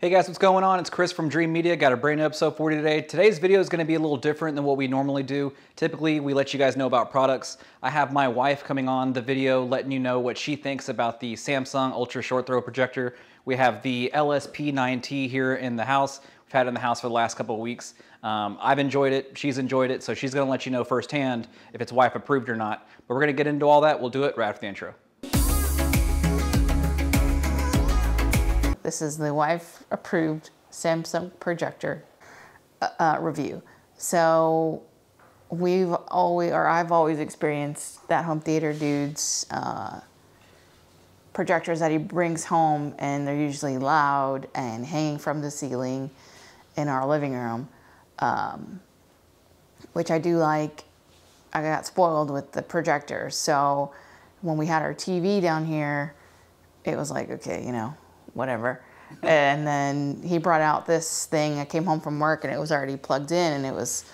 Hey guys, what's going on? It's Chris from Dreamedia. Got a brand new episode for you today. Today's video is going to be a little different than what we normally do. Typically, we let you guys know about products. I have my wife coming on the video letting you know what she thinks about the Samsung Ultra Short Throw Projector. We have the LSP9T here in the house. We've had it in the house for the last couple of weeks. Um, I've enjoyed it, she's enjoyed it, so she's going to let you know firsthand if it's wife approved or not. But we're going to get into all that. We'll do it right after the intro. This is the wife approved Samsung projector uh, uh, review. So we've always, or I've always experienced that home theater dude's uh, projectors that he brings home and they're usually loud and hanging from the ceiling in our living room, um, which I do like. I got spoiled with the projector. So when we had our TV down here, it was like, okay, you know, whatever. and then he brought out this thing. I came home from work and it was already plugged in and it was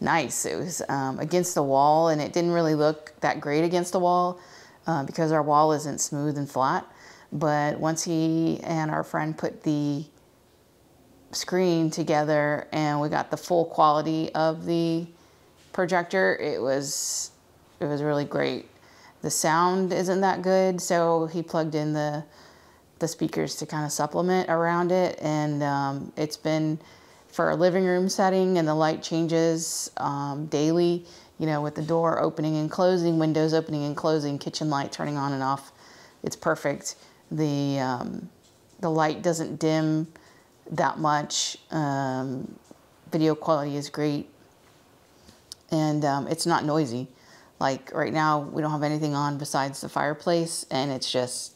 nice. It was um, against the wall and it didn't really look that great against the wall uh, because our wall isn't smooth and flat. But once he and our friend put the screen together and we got the full quality of the projector, it was it was really great. The sound isn't that good, so he plugged in the the speakers to kind of supplement around it. And um, it's been for a living room setting and the light changes um, daily, you know, with the door opening and closing, windows opening and closing, kitchen light turning on and off. It's perfect. The, um, the light doesn't dim that much. Um, video quality is great. And um, it's not noisy. Like right now, we don't have anything on besides the fireplace, and it's just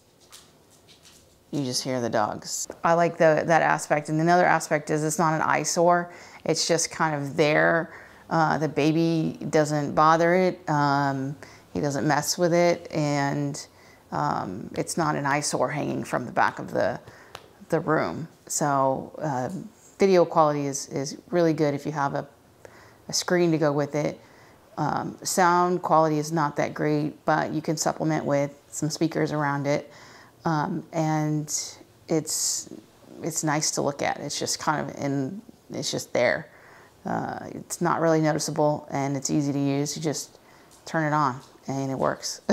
you just hear the dogs. I like the, that aspect. And another aspect is it's not an eyesore. It's just kind of there. Uh, the baby doesn't bother it. Um, he doesn't mess with it. And um, it's not an eyesore hanging from the back of the, the room. So uh, video quality is, is really good if you have a, a screen to go with it. Um, sound quality is not that great, but you can supplement with some speakers around it. Um, and it's it's nice to look at. It's just kind of in, it's just there. Uh, it's not really noticeable and it's easy to use. You just turn it on and it works.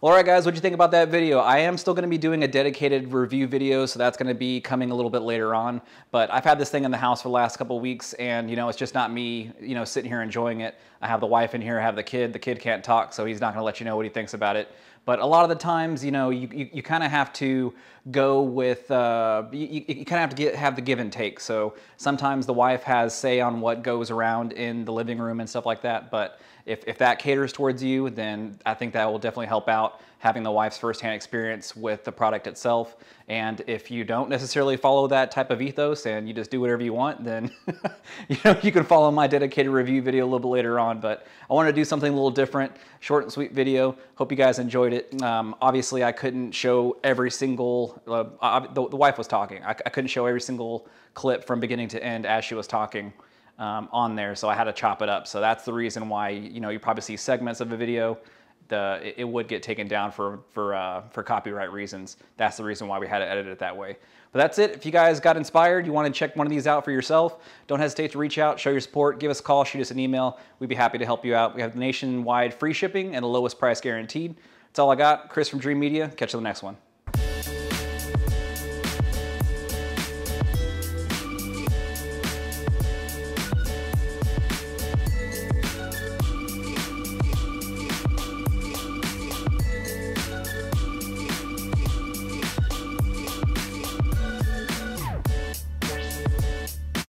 All right, guys, what do you think about that video? I am still going to be doing a dedicated review video, so that's going to be coming a little bit later on. But I've had this thing in the house for the last couple weeks, and you know, it's just not me, you know, sitting here enjoying it. I have the wife in here, I have the kid. The kid can't talk, so he's not going to let you know what he thinks about it. But a lot of the times, you know, you, you, you kind of have to go with, uh, you, you kind of have to get, have the give and take. So sometimes the wife has say on what goes around in the living room and stuff like that. But if, if that caters towards you, then I think that will definitely help out having the wife's firsthand experience with the product itself. And if you don't necessarily follow that type of ethos and you just do whatever you want, then you know you can follow my dedicated review video a little bit later on. But I wanted to do something a little different, short and sweet video. Hope you guys enjoyed it. Um, obviously, I couldn't show every single. Uh, the, the, wife was talking. I, I couldn't show every single clip from beginning to end as she was talking. Um, on there, so I had to chop it up. So that's the reason why you know you probably see segments of a video the it would get taken down for for uh, for copyright reasons. That's the reason why we had to edit it that way. But that's it. If you guys got inspired, you want to check one of these out for yourself, don't hesitate to reach out, show your support, give us a call, shoot us an email. We'd be happy to help you out. We have nationwide free shipping and the lowest price guaranteed. That's all I got. Chris from Dreamedia. Catch you on the next one.